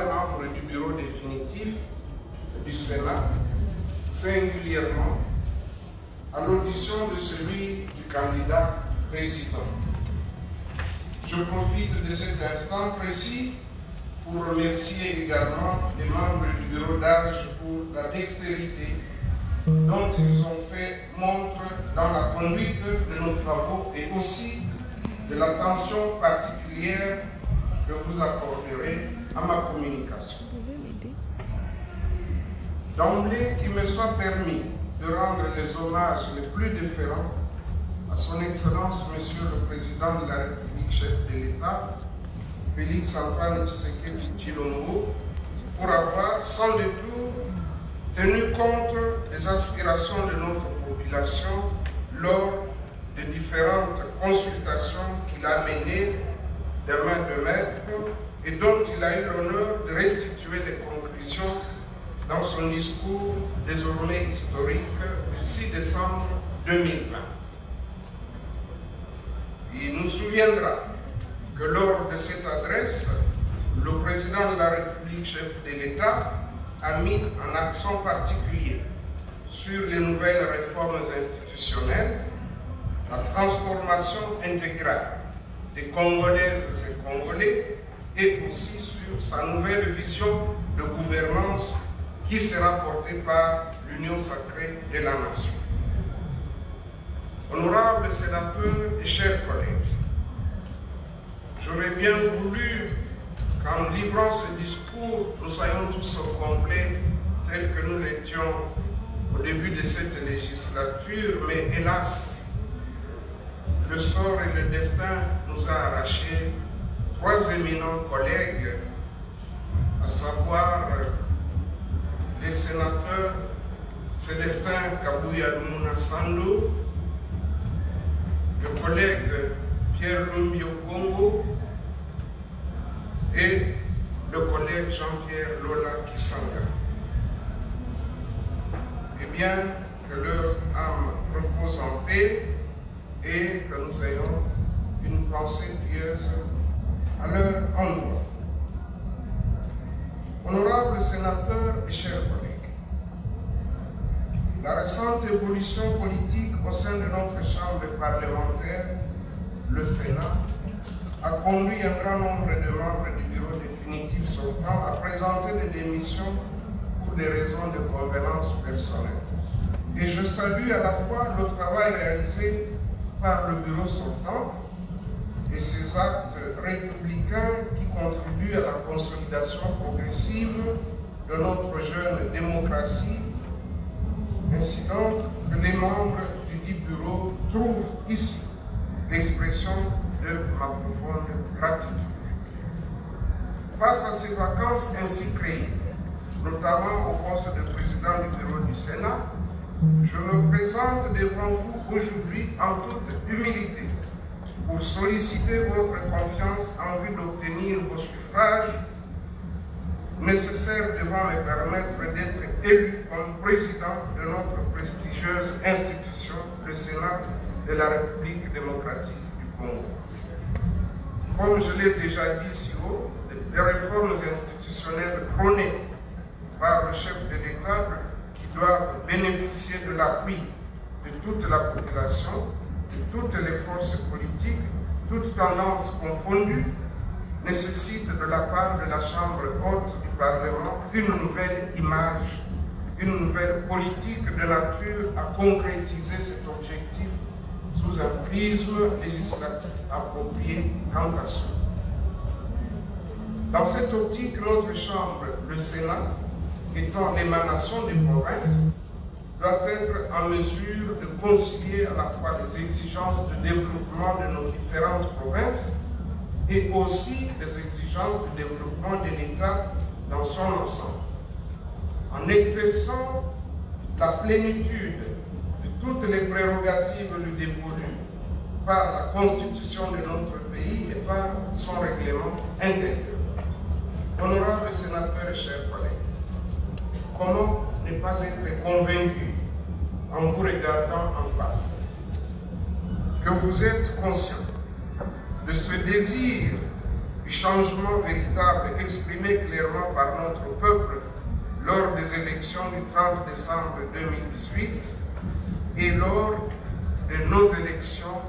membres du bureau définitif du Sénat, singulièrement à l'audition de celui du candidat président. Je profite de cet instant précis pour remercier également les membres du bureau d'âge pour la dextérité dont ils ont fait montre dans la conduite de nos travaux et aussi de l'attention particulière que vous accorderez à ma communication. D'emblée, qu'il me soit permis de rendre les hommages les plus différents à son Excellence, Monsieur le Président de la République, chef de l'État, Félix Antoine Tshisekedi Chilombo, pour avoir, sans détour, tenu compte des aspirations de notre population lors des différentes consultations qu'il a menées de main de maître et dont il a eu l'honneur de restituer les conclusions dans son discours désormais historique du 6 décembre 2020. Il nous souviendra que lors de cette adresse, le président de la République, chef de l'État, a mis un accent particulier sur les nouvelles réformes institutionnelles, la transformation intégrale des Congolaises et Congolais et aussi sur sa nouvelle vision de gouvernance qui sera portée par l'Union sacrée de la nation. Honorables sénateurs et chers collègues, j'aurais bien voulu qu'en livrant ce discours, nous soyons tous au complet tel que nous l'étions au début de cette législature, mais hélas, le sort et le destin nous a arraché trois éminents collègues, à savoir les sénateurs Célestin Kabouya Lumuna Sando, le collègue Pierre Lumbio Congo et le collègue Jean-Pierre Lola Kisanga. Eh bien, que leur âme repose en paix et que nous ayons une pensée pieuse à leur endroit. Honorables sénateurs et chers collègues, la récente évolution politique au sein de notre Chambre parlementaire, le Sénat, a conduit un grand nombre de membres du bureau définitif sortant à présenter des démissions pour des raisons de convenance personnelle. Et je salue à la fois le travail réalisé par le bureau sortant et ses actes républicains qui contribuent à la consolidation progressive de notre jeune démocratie, ainsi donc que les membres du dit bureau trouvent ici l'expression de ma profonde gratitude. Face à ces vacances ainsi créées, notamment au poste de président du bureau du Sénat, je me présente devant vous aujourd'hui en toute humilité pour solliciter votre confiance en vue d'obtenir vos suffrages nécessaires devant me permettre d'être élu comme président de notre prestigieuse institution, le Sénat de la République démocratique du Congo. Comme je l'ai déjà dit si haut, les réformes institutionnelles prônées par le chef de l'État qui doivent bénéficier de l'appui de toute la population, toutes les forces politiques, toutes tendances confondues, nécessitent de la part de la Chambre haute du Parlement une nouvelle image, une nouvelle politique de nature à concrétiser cet objectif sous un prisme législatif approprié à soi. Dans cette optique, notre Chambre, le Sénat, étant l'émanation des provinces, doit être en mesure de concilier à la fois les exigences de développement de nos différentes provinces et aussi les exigences de développement de l'État dans son ensemble. En exerçant la plénitude de toutes les prérogatives lui dévolues par la constitution de notre pays et par son règlement intérieur. Honorables sénateurs et chers collègues, comment ne pas être convaincu en vous regardant en face que vous êtes conscient de ce désir du changement véritable exprimé clairement par notre peuple lors des élections du 30 décembre 2018 et lors de nos élections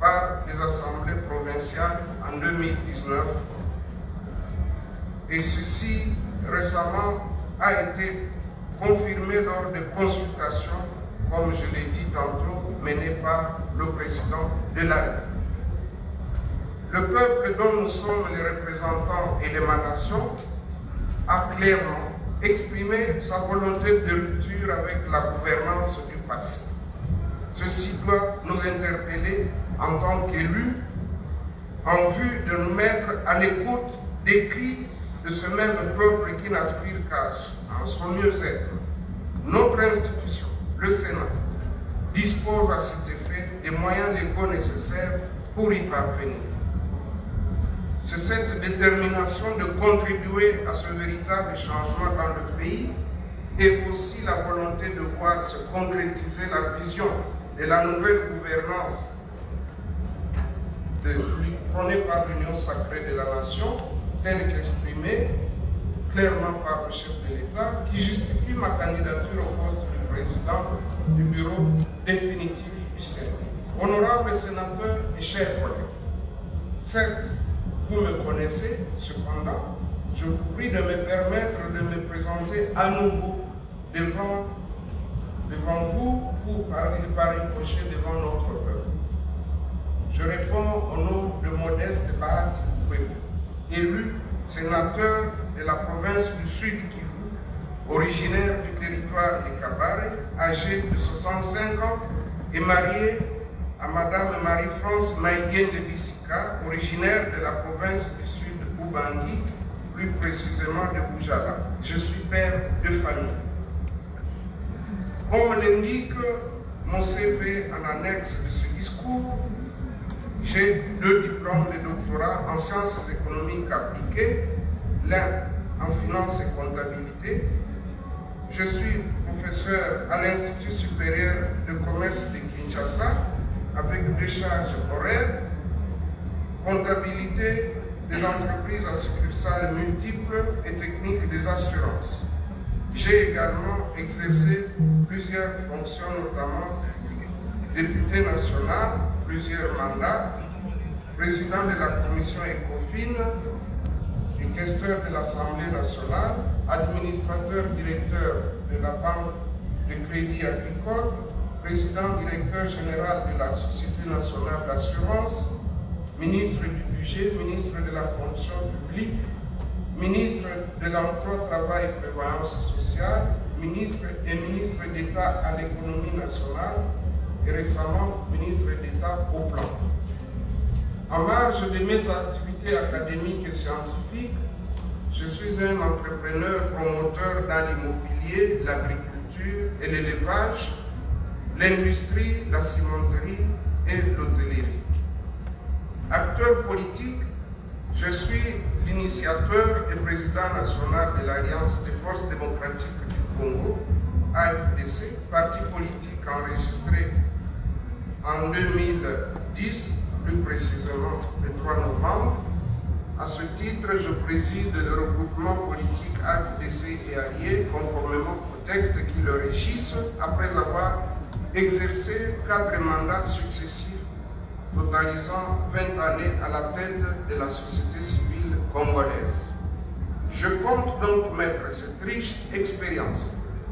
par les assemblées provinciales en 2019. Et ceci récemment a été confirmé lors de consultations, comme je l'ai dit tantôt, menées par le président de la République. Le peuple dont nous sommes les représentants et l'émanation a clairement exprimé sa volonté de rupture avec la gouvernance du passé. Ceci doit nous interpeller en tant qu'élus en vue de nous mettre à l'écoute des cris de ce même peuple qui n'aspire qu'à son mieux-être. Notre institution, le Sénat, dispose à cet effet des moyens légaux nécessaires pour y parvenir. C'est cette détermination de contribuer à ce véritable changement dans le pays et aussi la volonté de voir se concrétiser la vision de la nouvelle gouvernance prônée par l'Union sacrée de la nation, telle qu'exprimée clairement par le chef de l'État, qui justifie ma candidature au poste du du bureau définitif du Sénat. Honorables sénateurs et chers collègues, certes, vous me connaissez, cependant, je vous prie de me permettre de me présenter à nouveau devant, devant vous pour parler par ricochet devant notre peuple. Je réponds au nom de Modeste Bat élu sénateur de la province du Sud originaire du territoire de Kabare, âgé de 65 ans et marié à Madame Marie-France Maïguen de Bissika, originaire de la province du Sud Ubangui, plus précisément de Boujala. Je suis père de famille. Comme l'indique mon CV en annexe de ce discours, j'ai deux diplômes de doctorat en sciences économiques appliquées, l'un en finance et comptabilité. Je suis professeur à l'Institut supérieur de commerce de Kinshasa avec des charges horaires, comptabilité des entreprises à succursales multiples et techniques des assurances. J'ai également exercé plusieurs fonctions, notamment député national, plusieurs mandats, président de la commission ECOFIN et questeur de l'Assemblée nationale, administrateur directeur de la Banque de crédit agricole, président directeur général de la Société nationale d'assurance, ministre du budget, ministre de la fonction publique, ministre de l'emploi, travail et prévoyance sociale, ministre et ministre d'État à l'économie nationale et récemment ministre d'État au plan. En marge de mes activités académiques et scientifiques, je suis un entrepreneur promoteur dans l'immobilier, l'agriculture et l'élevage, l'industrie, la cimenterie et l'hôtellerie. Acteur politique, je suis l'initiateur et président national de l'Alliance des forces démocratiques du Congo, AFDC, parti politique enregistré en 2010, plus précisément le 3 novembre. À ce titre, je préside le regroupement politique AFDC et alliés conformément au texte qui le régissent après avoir exercé quatre mandats successifs totalisant 20 années à la tête de la société civile congolaise. Je compte donc mettre cette riche expérience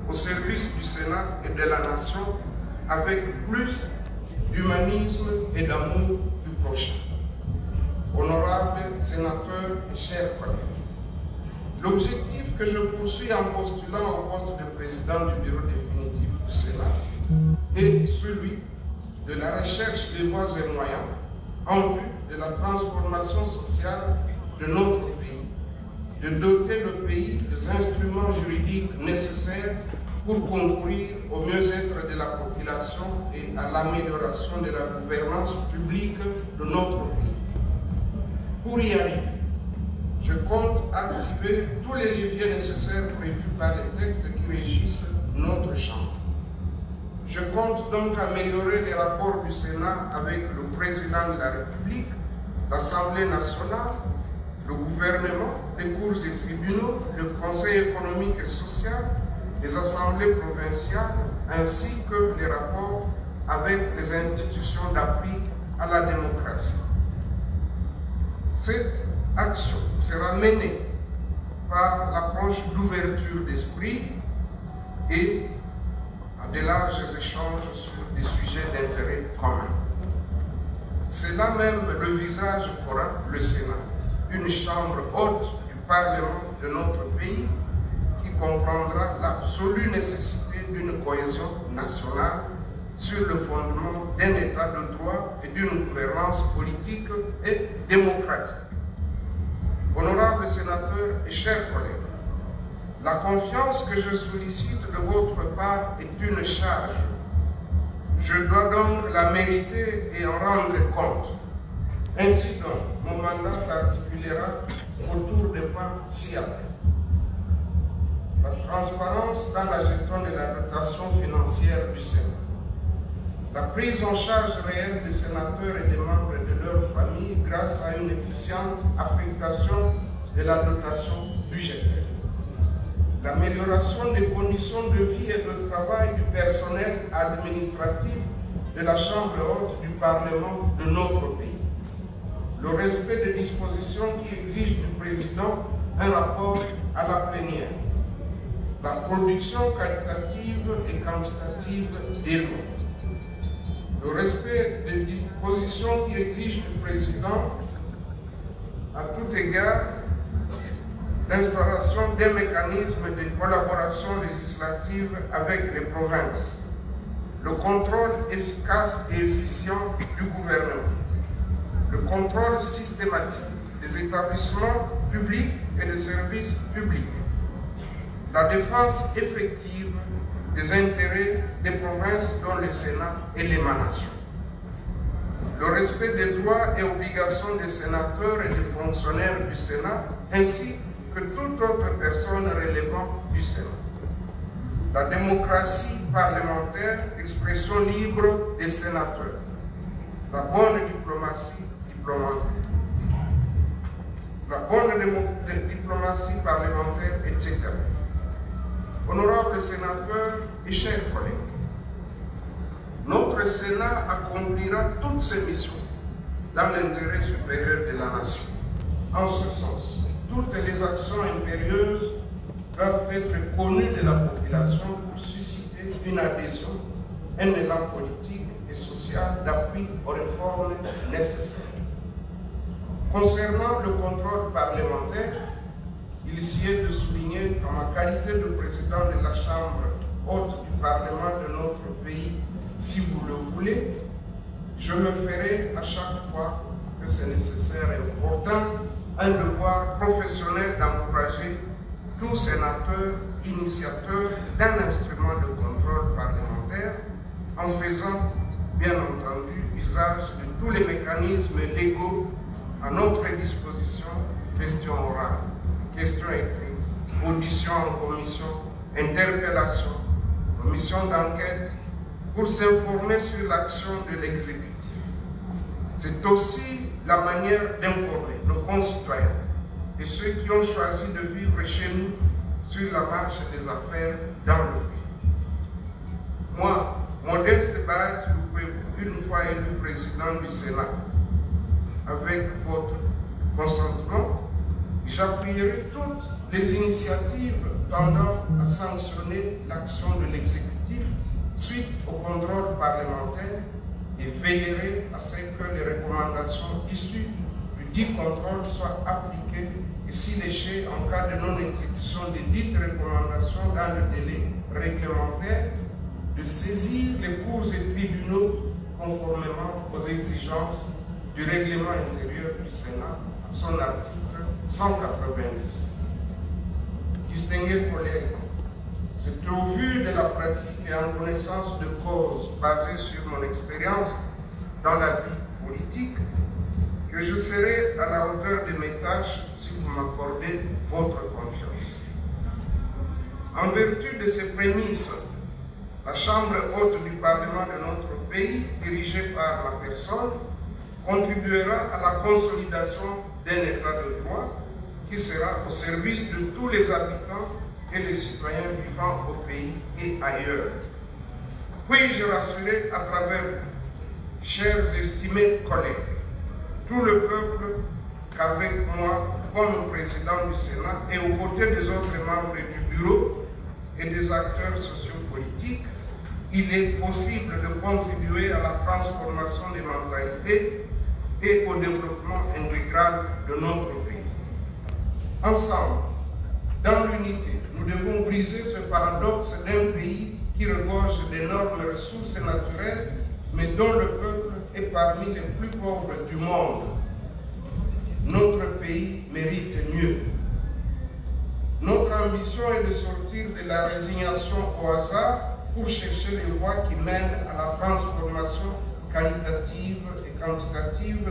au service du Sénat et de la nation avec plus d'humanisme et d'amour du prochain. Honorables sénateurs et chers collègues, l'objectif que je poursuis en postulant au poste de président du bureau définitif du Sénat est celui de la recherche des voies et moyens en vue de la transformation sociale de notre pays, de doter le pays des instruments juridiques nécessaires pour concourir au mieux-être de la population et à l'amélioration de la gouvernance publique de notre pays. Pour y arriver, je compte activer tous les leviers nécessaires prévus par les textes qui régissent notre chambre. Je compte donc améliorer les rapports du Sénat avec le président de la République, l'Assemblée nationale, le gouvernement, les cours et tribunaux, le Conseil économique et social, les assemblées provinciales, ainsi que les rapports avec les institutions d'appui à la démocratie. Cette action sera menée par l'approche d'ouverture d'esprit et à de larges échanges sur des sujets d'intérêt commun. C'est là même le visage qu'aura le Sénat, une chambre haute du Parlement de notre pays qui comprendra l'absolue nécessité d'une cohésion nationale sur le fondement d'un état de droit et d'une gouvernance politique et démocratique. Honorables sénateurs et chers collègues, la confiance que je sollicite de votre part est une charge. Je dois donc la mériter et en rendre compte. Ainsi donc, mon mandat s'articulera autour des points ci-après. La transparence dans la gestion de la dotation financière du Sénat. La prise en charge réelle des sénateurs et des membres de leur famille grâce à une efficiente affectation de la dotation budgétaire. L'amélioration des conditions de vie et de travail du personnel administratif de la Chambre haute du Parlement de notre pays. Le respect des dispositions qui exigent du président un rapport à la plénière. La production qualitative et quantitative des lois le respect des dispositions qui exigent du président, à tout égard, l'instauration d'un mécanisme de collaboration législative avec les provinces, le contrôle efficace et efficient du gouvernement, le contrôle systématique des établissements publics et des services publics, la défense effective des intérêts des provinces dont le Sénat est l'émanation. Le respect des droits et obligations des sénateurs et des fonctionnaires du Sénat, ainsi que toute autre personne relevant du Sénat. La démocratie parlementaire, expression libre des sénateurs. La bonne diplomatie diplomatique. La bonne diplomatie parlementaire, etc. Honorables sénateurs et chers collègues, notre Sénat accomplira toutes ses missions dans l'intérêt supérieur de la nation. En ce sens, toutes les actions impérieuses doivent être connues de la population pour susciter une adhésion, un élan politique et social d'appui aux réformes nécessaires. Concernant le contrôle parlementaire, il est de souligner en ma qualité de président de la Chambre haute du Parlement de notre pays, si vous le voulez, je me ferai à chaque fois que c'est nécessaire et important un devoir professionnel d'encourager tout sénateur initiateur d'un instrument de contrôle parlementaire en faisant, bien entendu, usage de tous les mécanismes légaux à notre disposition, questions orales questions écrites, auditions en commission, interpellations, commission d'enquête, pour s'informer sur l'action de l'exécutif. C'est aussi la manière d'informer nos concitoyens et ceux qui ont choisi de vivre chez nous sur la marche des affaires dans le pays. Moi, Modeste Barat une fois élu président du Sénat, avec votre consentement, j'appuierai toutes les initiatives tendant à sanctionner l'action de l'exécutif suite au contrôle parlementaire et veillerai à ce que les recommandations issues du dit contrôle soient appliquées et si léchées en cas de non-exécution des dites recommandations dans le délai réglementaire, de saisir les cours et tribunaux conformément aux exigences du règlement intérieur du Sénat à son article 190. Distingués collègues, C'est au vu de la pratique et en connaissance de cause basée sur mon expérience dans la vie politique que je serai à la hauteur de mes tâches si vous m'accordez votre confiance. En vertu de ces prémices, la Chambre haute du Parlement de notre pays, dirigée par ma personne, contribuera à la consolidation d'un État de droit qui sera au service de tous les habitants et les citoyens vivant au pays et ailleurs. Puis-je rassurer à travers vous, chers estimés collègues, tout le peuple qu'avec moi, comme président du Sénat et aux côtés des autres membres du bureau et des acteurs sociopolitiques, il est possible de contribuer à la transformation des mentalités et au développement intégral de notre pays. Ensemble, dans l'unité, nous devons briser ce paradoxe d'un pays qui regorge d'énormes ressources naturelles, mais dont le peuple est parmi les plus pauvres du monde. Notre pays mérite mieux. Notre ambition est de sortir de la résignation au hasard pour chercher les voies qui mènent à la transformation qualitative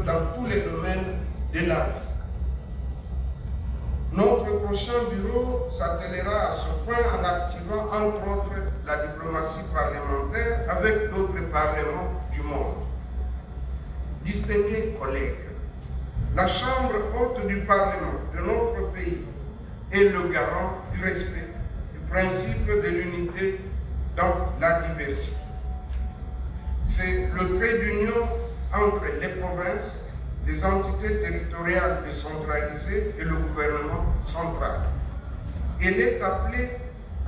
dans tous les domaines de la vie. Notre prochain bureau s'attellera à ce point en activant entre autres la diplomatie parlementaire avec d'autres parlements du monde. Distingués collègues, la Chambre haute du Parlement de notre pays est le garant du respect du principe de l'unité dans la diversité. C'est le trait d'union entre les provinces les entités territoriales décentralisées et le gouvernement central. Elle est appelée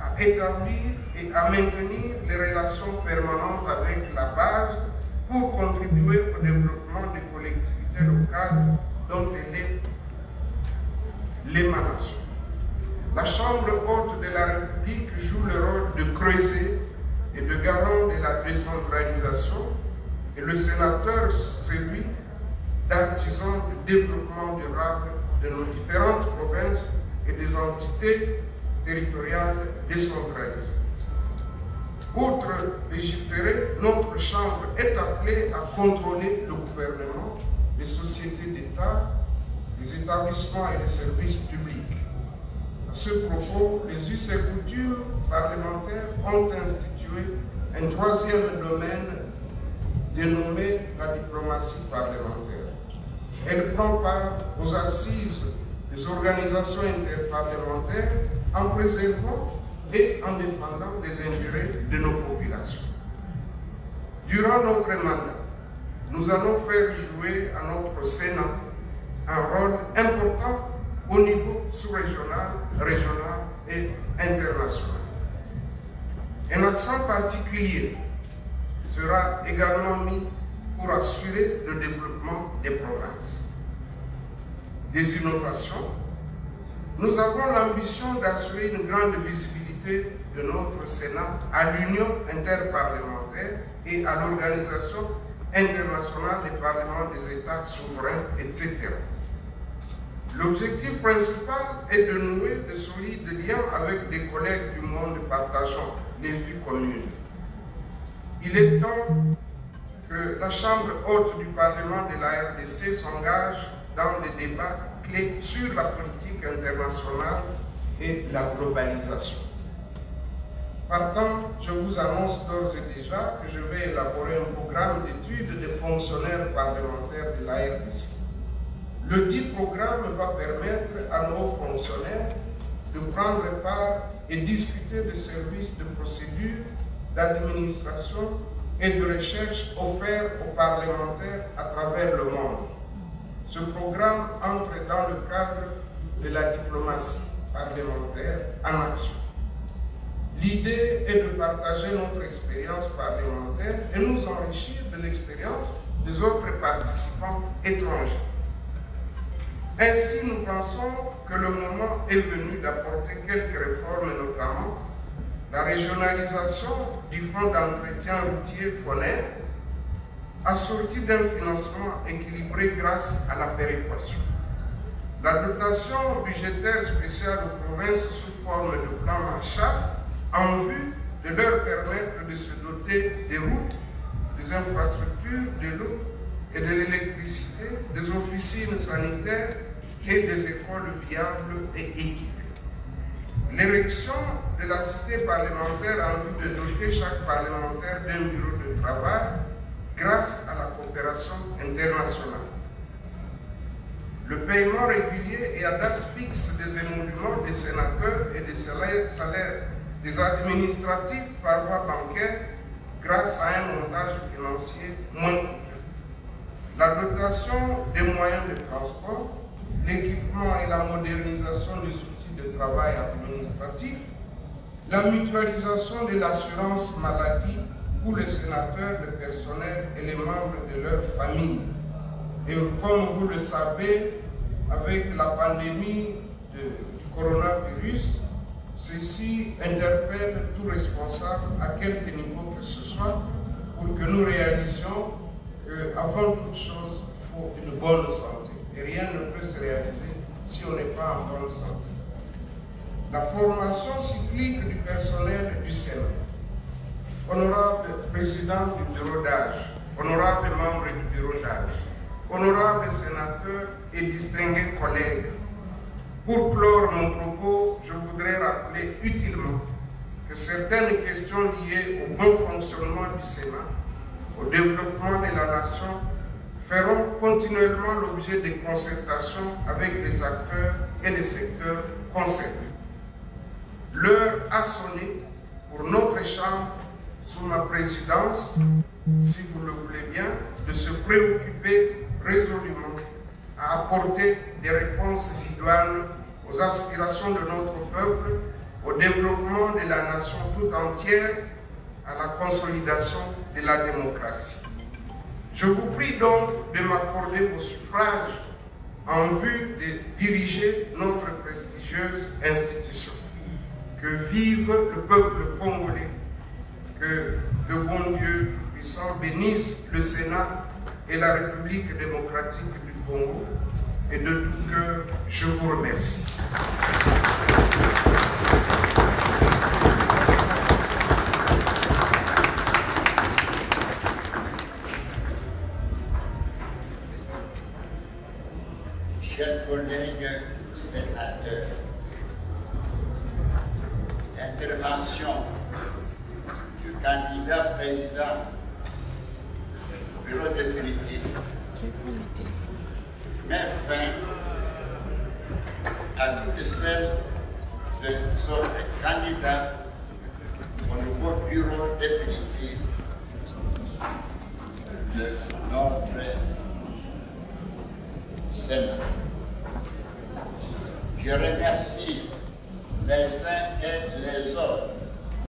à établir et à maintenir les relations permanentes avec la base pour contribuer au développement des collectivités locales dont elle est l'émanation. La Chambre haute de la République joue le rôle de creuser et de garant de la décentralisation et le sénateur, celui d'artisans du développement durable de nos différentes provinces et des entités territoriales décentralisées. Outre légiférer, notre Chambre est appelée à contrôler le gouvernement, les sociétés d'État, les établissements et les services publics. À ce propos, les us et coutumes parlementaires ont institué un troisième domaine dénommé la diplomatie parlementaire. Elle prend part aux assises des organisations interparlementaires en préservant et en défendant les intérêts de nos populations. Durant notre mandat, nous allons faire jouer à notre Sénat un rôle important au niveau sous-régional, régional et international. Un accent particulier sera également mis pour assurer le développement des provinces. Des innovations, nous avons l'ambition d'assurer une grande visibilité de notre Sénat à l'Union interparlementaire et à l'Organisation internationale des parlements des États souverains, etc. L'objectif principal est de nouer de solides liens avec des collègues du monde partageant les vues communes. Il est temps que la Chambre haute du Parlement de la RDC s'engage dans des débats clés sur la politique internationale et la globalisation. Partant, je vous annonce d'ores et déjà que je vais élaborer un programme d'études des fonctionnaires parlementaires de la RDC. Le dit programme va permettre à nos fonctionnaires de prendre part et discuter des services de procédure, d'administration et de recherche offerts aux parlementaires à travers le monde. Ce programme entre dans le cadre de la diplomatie parlementaire en action. L'idée est de partager notre expérience parlementaire et nous enrichir de l'expérience des autres participants étrangers. Ainsi, nous pensons que le moment est venu d'apporter quelques réformes, notamment la régionalisation du fonds d'entretien routier FONER, assorti d'un financement équilibré grâce à la péréquation. La dotation budgétaire spéciale aux provinces sous forme de plan Marshall en vue de leur permettre de se doter des routes, des infrastructures, de l'eau et de l'électricité, des officines sanitaires et des écoles viables et équipées. L'érection de la cité parlementaire en vue de doter chaque parlementaire d'un bureau de travail grâce à la coopération internationale. Le paiement régulier et à date fixe des émoluments des sénateurs et des salaires des administratifs par voie bancaire grâce à un montage financier moins coûteux. La dotation des moyens de transport, l'équipement et la modernisation des outils de travail administratif, la mutualisation de l'assurance maladie pour les sénateurs, le personnel et les membres de leur famille. Et comme vous le savez, avec la pandémie de coronavirus, ceci interpelle tout responsable à quelque niveau que ce soit pour que nous réalisions qu'avant toute chose, il faut une bonne santé. Et rien ne peut se réaliser si on n'est pas en bonne santé. La formation cyclique du personnel du Sénat. Honorable président du bureau d'âge, honorable membre du bureau d'âge, honorables sénateurs et distingués collègues, pour clore mon propos, je voudrais rappeler utilement que certaines questions liées au bon fonctionnement du Sénat, au développement de la nation, feront continuellement l'objet de concertations avec les acteurs et les secteurs concernés. L'heure a sonné pour notre Chambre, sous ma présidence, si vous le voulez bien, de se préoccuper résolument à apporter des réponses idoines aux aspirations de notre peuple, au développement de la nation tout entière, à la consolidation de la démocratie. Je vous prie donc de m'accorder vos suffrages en vue de diriger notre prestigieuse institution. Que vive le peuple congolais, que le bon Dieu puissant bénisse le Sénat et la République démocratique du Congo. Et de tout cœur, je vous remercie.